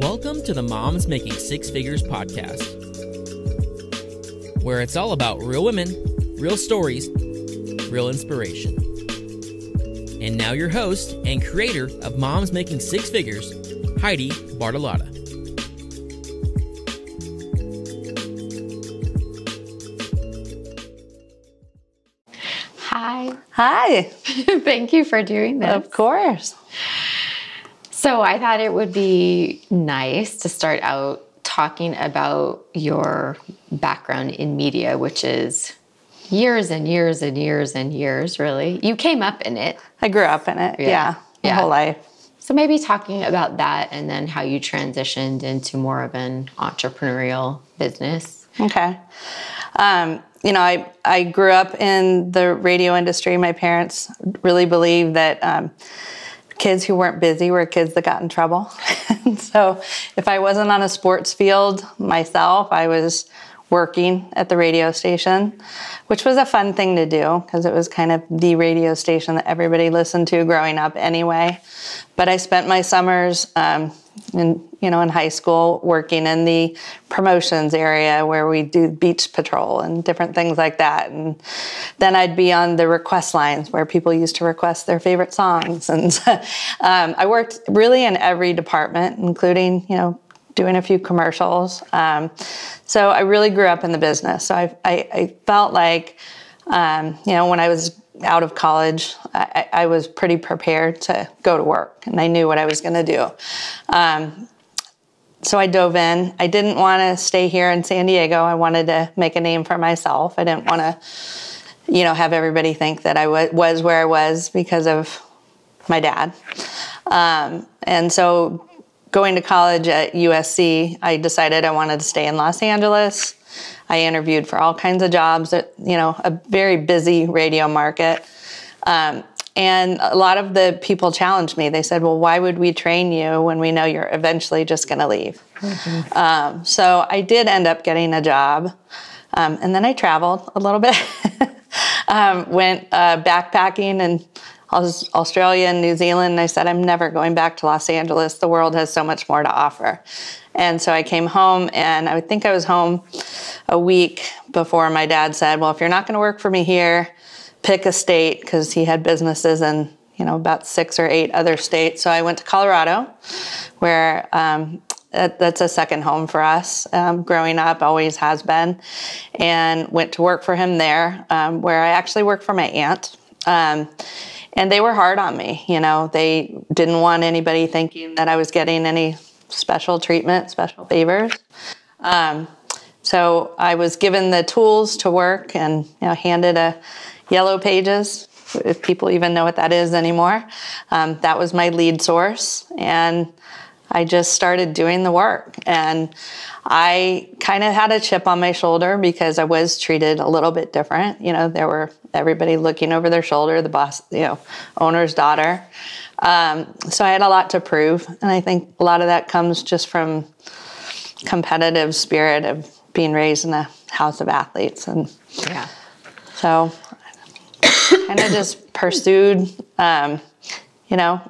Welcome to the Moms Making Six Figures podcast, where it's all about real women, real stories, real inspiration. And now, your host and creator of Moms Making Six Figures, Heidi Bartolotta. Hi. Hi. Thank you for doing this. Of course. So, I thought it would be nice to start out talking about your background in media, which is years and years and years and years, really. You came up in it. I grew up in it. Yeah. Yeah. My Yeah. whole life. So, maybe talking about that and then how you transitioned into more of an entrepreneurial business. Okay. Um, you know, I, I grew up in the radio industry. My parents really believed that um, kids who weren't busy were kids that got in trouble. so if I wasn't on a sports field myself, I was working at the radio station, which was a fun thing to do because it was kind of the radio station that everybody listened to growing up anyway. But I spent my summers um, in you know in high school working in the promotions area where we do beach patrol and different things like that. And then i'd be on the request lines where people used to request their favorite songs. And um, i worked really in every department including you know doing a few commercials. Um, so i really grew up in the business. So i, I, I felt like um, you know when i was out of college, I, I, was pretty prepared to go to work and I knew what I was going to do. Um, so I dove in. I didn't want to stay here in San Diego. I wanted to make a name for myself. I didn't want to, you know, have everybody think that I was where I was because of my dad. Um, and so going to college at USC, I decided I wanted to stay in Los Angeles. I interviewed for all kinds of jobs at, you know, a very busy radio market. Um, and a lot of the people challenged me. They said, well, why would we train you when we know you're eventually just going to leave? Mm-hmm. Um, so I did end up getting a job. Um, and then I traveled a little bit, um, went uh, backpacking in Australia and New Zealand. And I said, I'm never going back to Los Angeles. The world has so much more to offer. And so I came home, and I think I was home a week before my dad said, Well, if you're not going to work for me here, pick a state, because he had businesses in you know about six or eight other states. So I went to Colorado, where um, that's a second home for us. Um, growing up, always has been, and went to work for him there, um, where I actually worked for my aunt. Um, and they were hard on me. You know, they didn't want anybody thinking that I was getting any special treatment, special favors. Um, so I was given the tools to work and you know, handed a yellow pages, if people even know what that is anymore. Um, that was my lead source. And I just started doing the work. And I kind of had a chip on my shoulder because I was treated a little bit different. You know, there were everybody looking over their shoulder, the boss, you know, owner's daughter. Um, so I had a lot to prove. And I think a lot of that comes just from competitive spirit of being raised in a house of athletes. And yeah. so kind of just pursued, um, you know,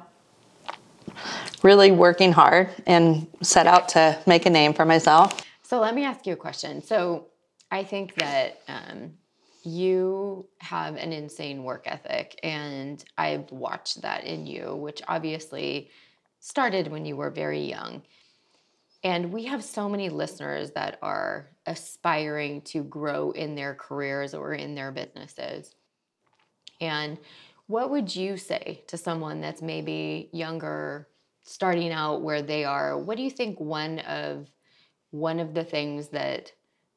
really working hard and set out to make a name for myself. So let me ask you a question. So I think that um, you have an insane work ethic, and I've watched that in you, which obviously started when you were very young. And we have so many listeners that are aspiring to grow in their careers or in their businesses. And what would you say to someone that's maybe younger, starting out where they are? What do you think one of one of the things that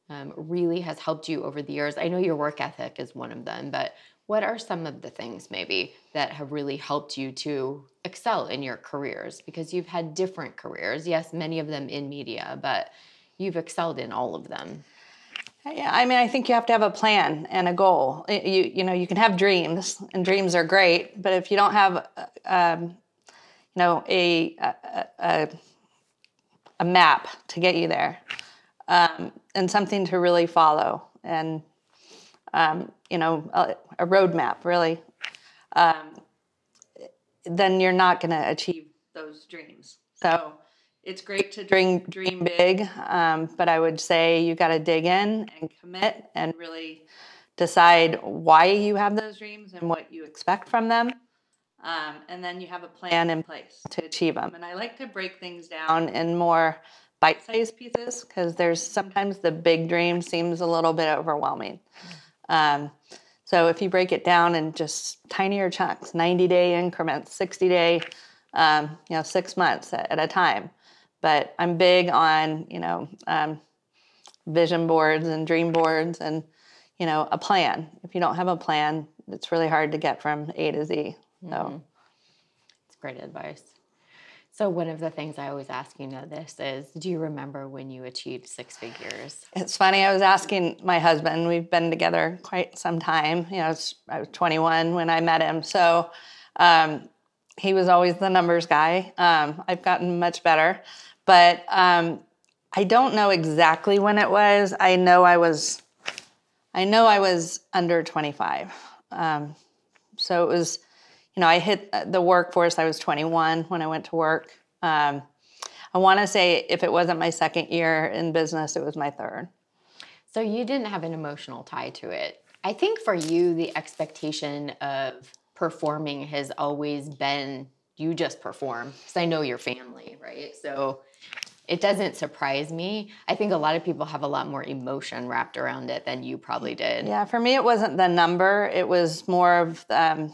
um, really has helped you over the years? I know your work ethic is one of them, but what are some of the things maybe that have really helped you to excel in your careers? Because you've had different careers, yes, many of them in media, but you've excelled in all of them. Yeah, I mean, I think you have to have a plan and a goal. You you know, you can have dreams, and dreams are great, but if you don't have, um, a, a, a a map to get you there, um, and something to really follow, and um, you know, a, a roadmap really. Um, then you're not going to achieve those dreams. So it's great to dream dream big, um, but I would say you got to dig in and commit and really decide why you have those dreams and what you expect from them. Um, and then you have a plan in place to achieve them. And I like to break things down in more bite-sized pieces because there's sometimes the big dream seems a little bit overwhelming. Um, so if you break it down in just tinier chunks, 90-day increments, 60-day, um, you know, six months at, at, a time. But I'm big on you know um, vision boards and dream boards and you know a plan. If you don't have a plan, it's really hard to get from A to Z. So mm-hmm. it's great advice. So one of the things I always ask you know this is, do you remember when you achieved six figures? It's funny. I was asking my husband. We've been together quite some time. You know, I was, I was 21 when I met him, so um, he was always the numbers guy. Um, I've gotten much better, but um, I don't know exactly when it was. I know I was, I know I was under 25. Um, so it was you know, I hit the workforce. I was 21 when I went to work. Um, I want to say if it wasn't my second year in business, it was my third. So you didn't have an emotional tie to it. I think for you, the expectation of performing has always been you just perform because I know your family, right? So it doesn't surprise me. I think a lot of people have a lot more emotion wrapped around it than you probably did. Yeah, for me, it wasn't the number, it was more of um,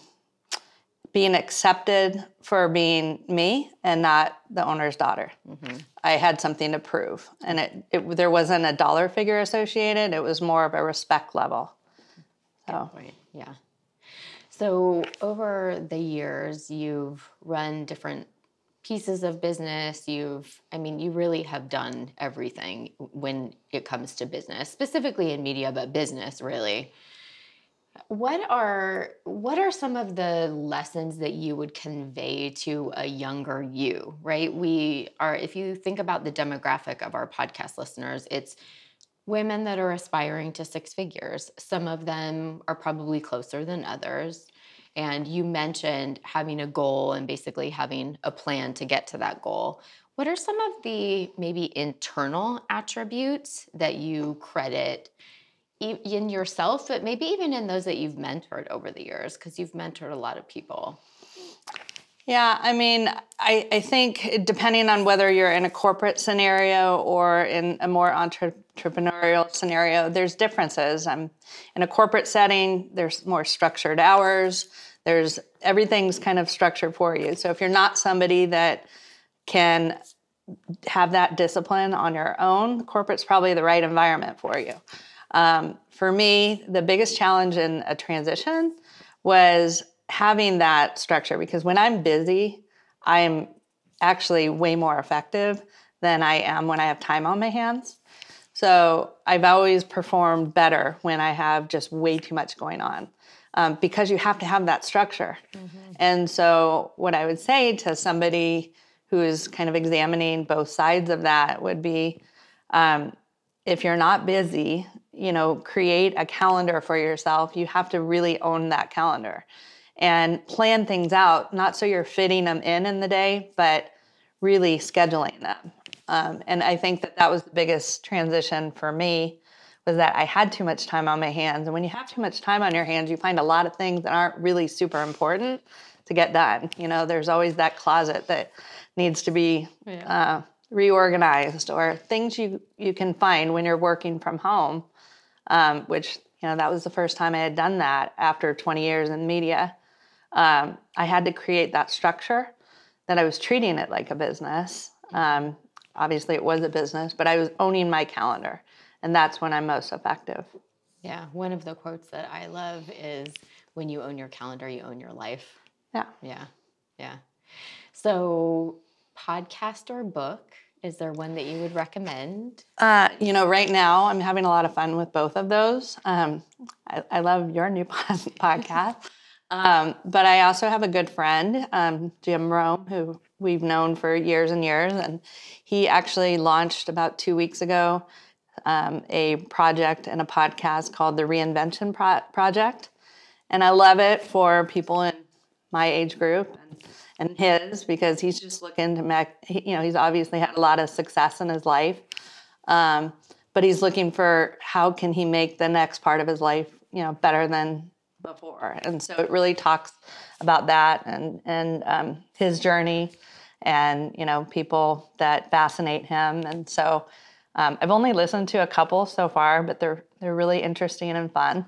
being accepted for being me and not the owner's daughter. Mm-hmm. I had something to prove, and it, it, there wasn't a dollar figure associated. It was more of a respect level. So yeah. So over the years, you've run different pieces of business. You've, I mean, you really have done everything when it comes to business, specifically in media, but business really. What are what are some of the lessons that you would convey to a younger you, right? We are if you think about the demographic of our podcast listeners, it's women that are aspiring to six figures. Some of them are probably closer than others. And you mentioned having a goal and basically having a plan to get to that goal. What are some of the maybe internal attributes that you credit in yourself, but maybe even in those that you've mentored over the years, because you've mentored a lot of people? Yeah, I mean, I, I think depending on whether you're in a corporate scenario or in a more entrepreneurial scenario, there's differences. I'm in a corporate setting, there's more structured hours. There's everything's kind of structured for you. So if you're not somebody that can have that discipline on your own, corporate's probably the right environment for you. Um, for me, the biggest challenge in a transition was having that structure because when I'm busy, I'm actually way more effective than I am when I have time on my hands. So I've always performed better when I have just way too much going on um, because you have to have that structure. Mm-hmm. And so, what I would say to somebody who is kind of examining both sides of that would be um, if you're not busy, you know, create a calendar for yourself. You have to really own that calendar and plan things out, not so you're fitting them in in the day, but really scheduling them. Um, and I think that that was the biggest transition for me was that I had too much time on my hands. And when you have too much time on your hands, you find a lot of things that aren't really super important to get done. You know, there's always that closet that needs to be yeah. uh, reorganized or things you, you can find when you're working from home, um, which, you know, that was the first time I had done that after 20 years in media. Um, I had to create that structure that I was treating it like a business. Um, obviously, it was a business, but I was owning my calendar, and that's when I'm most effective. Yeah, one of the quotes that I love is when you own your calendar, you own your life. Yeah. Yeah. Yeah. So, podcast or book? Is there one that you would recommend? Uh, you know, right now I'm having a lot of fun with both of those. Um, I, I, love your new podcast. Um, but I also have a good friend, um, Jim Rome, who we've known for years and years. And he actually launched about two weeks ago um, a project and a podcast called the Reinvention Pro- Project. And I love it for people in my age group. And and his because he's just looking to make, you know, he's obviously had a lot of success in his life. Um, but he's looking for how can he make the next part of his life, you know, better than before. And so it really talks about that and, and um, his journey and, you know, people that fascinate him. And so um, I've only listened to a couple so far, but they're, they're really interesting and fun.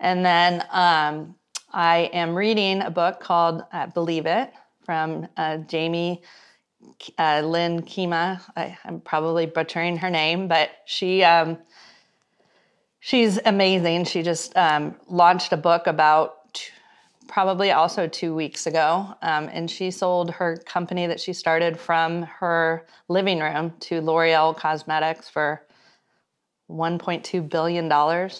And then um, I am reading a book called uh, Believe It from uh, Jamie uh, Lynn Kima. I, am probably butchering her name, but she um, she's amazing. She just um, launched a book about probably also two weeks ago, um, and she sold her company that she started from her living room to L'Oreal Cosmetics for 1.2 billion dollars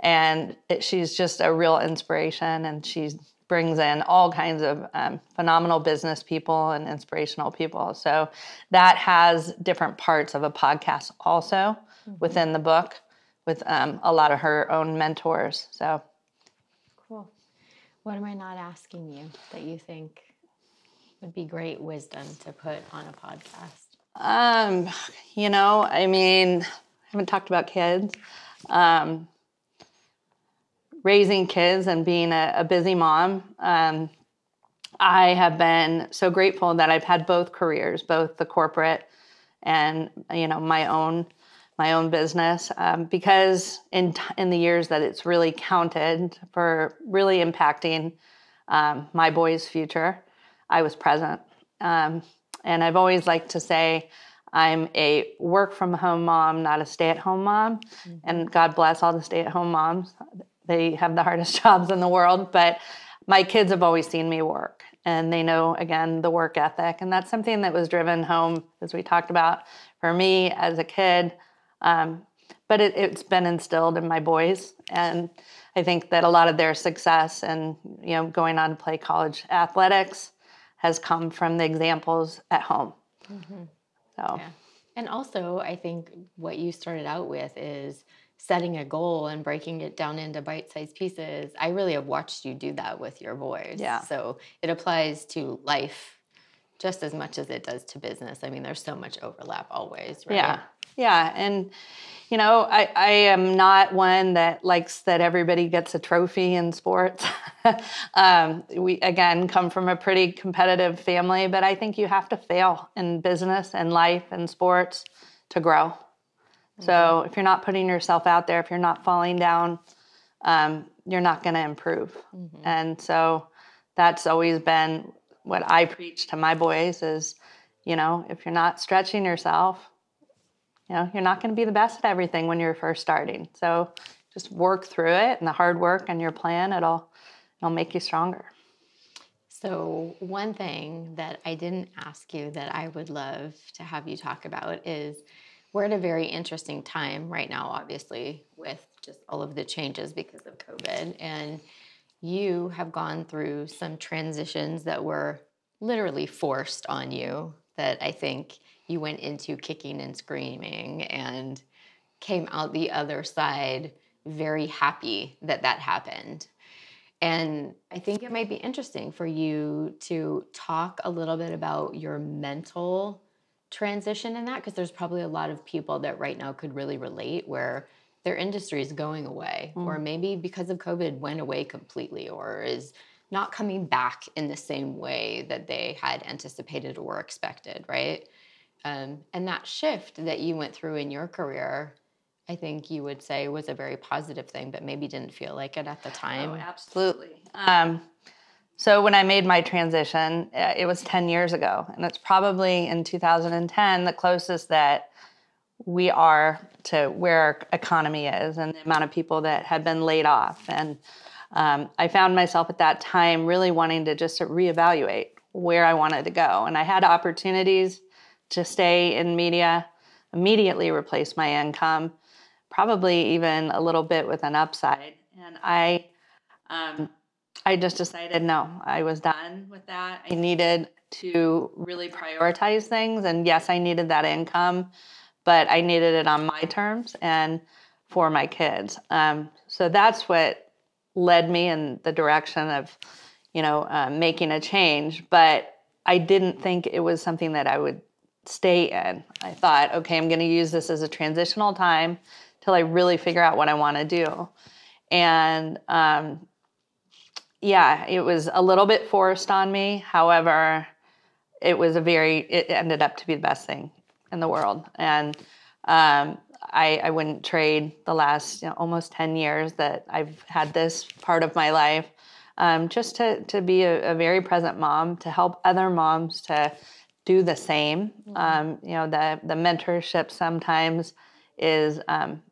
and it, she's just a real inspiration and she brings in all kinds of um, phenomenal business people and inspirational people. So that has different parts of a podcast also mm-hmm. within the book with um, a lot of her own mentors. So cool. What am i not asking you that you think would be great wisdom to put on a podcast? Um you know i mean i haven't talked about kids. Um, raising kids and being a, a busy mom, um, I have been so grateful that I've had both careers, both the corporate and you know my own my own business, um, because in in the years that it's really counted for really impacting um, my boys' future, I was present, um, and I've always liked to say. I'm a work from home mom, not a stay at home mom. Mm-hmm. And God bless all the stay at home moms they have the hardest jobs in the world, but my kids have always seen me work and they know again the work ethic and that's something that was driven home as we talked about for me as a kid um, but it, has been instilled in my boys and i think that a lot of their success and you know going on to play college athletics has come from the examples at home mm-hmm. so yeah. and also i think what you started out with is setting a goal and breaking it down into bite-sized pieces i really have watched you do that with your boys. Yeah. So it applies to life just as much as it does to business. I mean there's so much overlap always right? Yeah. Yeah. And you know i, I am not one that likes that everybody gets a trophy in sports. Um, we again come from a pretty competitive family but i think you have to fail in business and life and sports to grow so mm-hmm. if you're not putting yourself out there, if you're not falling down, um, you're not going to improve. Mm-hmm. And so that's always been what I preach to my boys is, you know, if you're not stretching yourself, you know, you're not going to be the best at everything when you're first starting. So just work through it and the hard work and your plan, it'll it'll make you stronger. So, one thing that I didn't ask you that I would love to have you talk about is we're at a very interesting time right now, obviously, with just all of the changes because of COVID. And you have gone through some transitions that were literally forced on you that I think you went into kicking and screaming and came out the other side very happy that that happened. And I think it might be interesting for you to talk a little bit about your mental transition in that because there's probably a lot of people that right now could really relate where their industry is going away mm. or maybe because of covid went away completely or is not coming back in the same way that they had anticipated or expected right? Um, and that shift that you went through in your career i think you would say was a very positive thing but maybe didn't feel like it at the time. oh, absolutely. Um, so when I made my transition, uh, it was 10 years ago, and it's probably in 2010 the closest that we are to where our economy is and the amount of people that had been laid off. And um, I found myself at that time really wanting to just reevaluate where I wanted to go. And I had opportunities to stay in media, immediately replace my income, probably even a little bit with an upside. And I um, I just decided no, I was done with that. I needed to really prioritize things. And yes, I needed that income, but I needed it on my terms and for my kids. Um, so that's what led me in the direction of, you know, um, making a change. But I didn't think it was something that I would stay in. I thought, okay, I'm going to use this as a transitional time till I really figure out what I want to do. And um, yeah, it was a little bit forced on me. However, it was a very, it ended up to be the best thing in the world. And um, I, I, wouldn't trade the last you know, almost 10 years that I've had this part of my life um, just to, to be a, a, very present mom, to help other moms to do the same. Mm-hmm. Um, you know, the, the mentorship sometimes is um,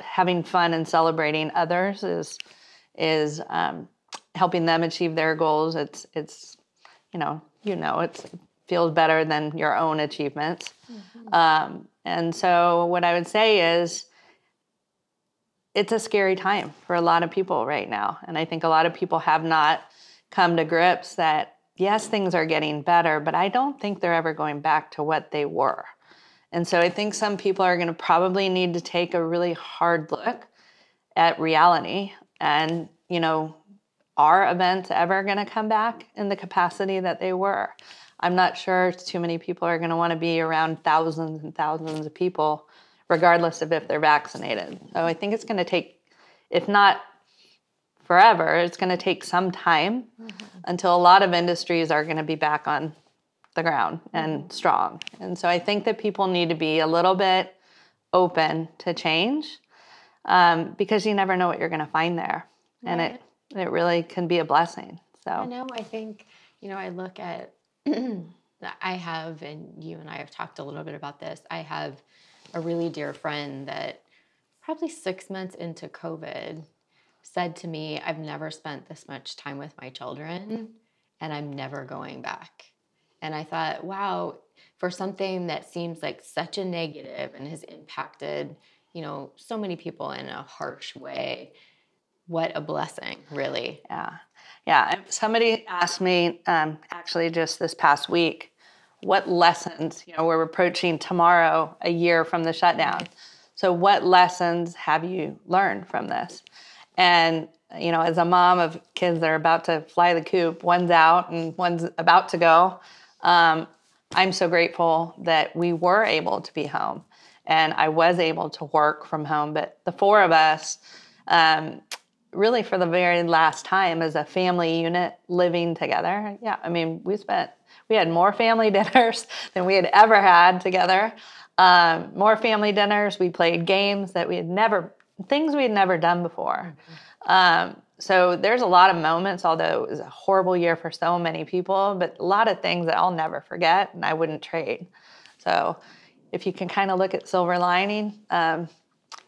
having fun and celebrating others is is um, helping them achieve their goals. It's it's you know you know it feels better than your own achievements. Mm-hmm. Um, and so what I would say is it's a scary time for a lot of people right now, and I think a lot of people have not come to grips that yes things are getting better, but I don't think they're ever going back to what they were. And so I think some people are going to probably need to take a really hard look at reality and, you know, are events ever going to come back in the capacity that they were? I'm not sure too many people are going to want to be around thousands and thousands of people, regardless of if they're vaccinated. So I think it's going to take, if not forever, it's going to take some time mm-hmm. until a lot of industries are going to be back on the ground and mm-hmm. strong. And so I think that people need to be a little bit open to change um, because you never know what you're going to find there. Right. And it, it really can be a blessing. So I know, I think, you know, I look at, I have, and you and I have talked a little bit about this. I have a really dear friend that probably six months into COVID said to me, I've never spent this much time with my children and I'm never going back. And I thought, wow, for something that seems like such a negative and has impacted, you know, so many people in a harsh way, what a blessing, really. Yeah. Yeah. Somebody asked me um, actually just this past week, what lessons, you know, we're approaching tomorrow a year from the shutdown. So, what lessons have you learned from this? And, you know, as a mom of kids that are about to fly the coop, one's out and one's about to go, um, I'm so grateful that we were able to be home and I was able to work from home. But the four of us, um, really for the very last time as a family unit living together, yeah, I mean, we spent, we had more family dinners than we had ever had together. Um, more family dinners. We played games that we had never, things we had never done before. Mm-hmm. Um, so there's a lot of moments, although it was a horrible year for so many people, but a lot of things that I'll never forget and I wouldn't trade. So if you can kind of look at silver lining, um,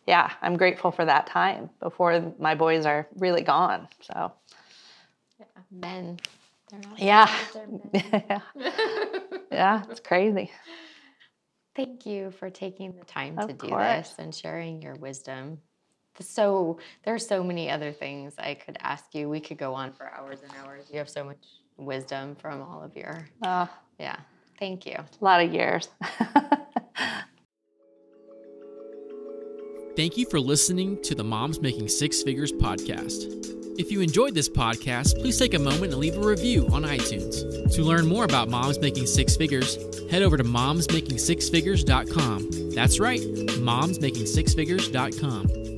yeah, I'm grateful for that time before my boys are really gone. So, yeah, men. yeah. yeah. yeah, it's crazy. Thank you for taking the time of to do course. this and sharing your wisdom so there are so many other things I could ask you. We could go on for hours and hours. You have so much wisdom from all of your. Uh, yeah. Thank you. A lot of years. Thank you for listening to the Moms Making Six Figures podcast. If you enjoyed this podcast, please take a moment and leave a review on iTunes. To learn more about Moms Making Six Figures, head over to momsmakingsixfigures.com. That's right, momsmakingsixfigures.com.